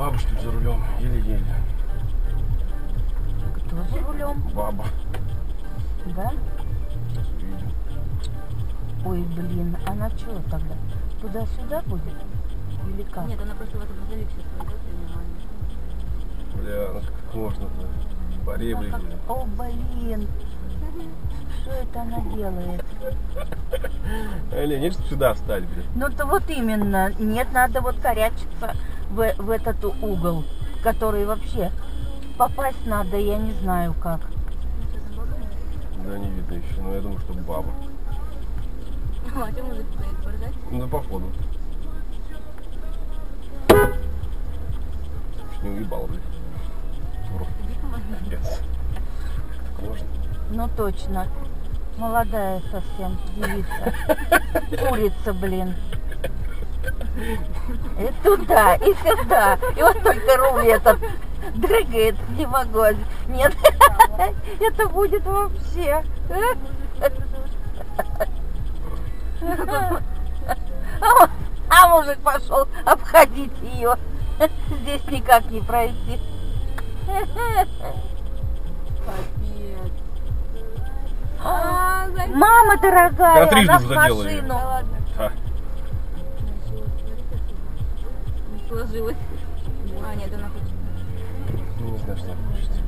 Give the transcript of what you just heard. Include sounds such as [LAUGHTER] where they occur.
Бабушка за рулем, еле-еле. Кто за рулем? Баба. Да? Видим. Ой, блин, она что тогда? Туда-сюда будет? Или как? Нет, она просто в этот грузовик сейчас войдет и нормально. Бля, ну как можно-то? Как- бля. О, блин, что это она делает? Э, нет, сюда встать, бля. Ну то вот именно, нет, надо вот корячиться в, в этот угол, который вообще попасть надо, я не знаю как. Да, не видно еще, но я думаю, что баба. А мужик стоит, поржать? Ну, походу. Чуть не уебал, блядь. Так можно? Ну точно, молодая совсем девица, [LAUGHS] курица, блин. И туда, и сюда, и вот только руль этот дрыгает, не могу. Нет, [LAUGHS] это будет вообще. [LAUGHS] А мужик пошел обходить ее. Здесь никак не пройти. Капец. А, Мама дорогая, она в машину. Сложилось. А, нет, она хочет. ну, не знаю, что хочется.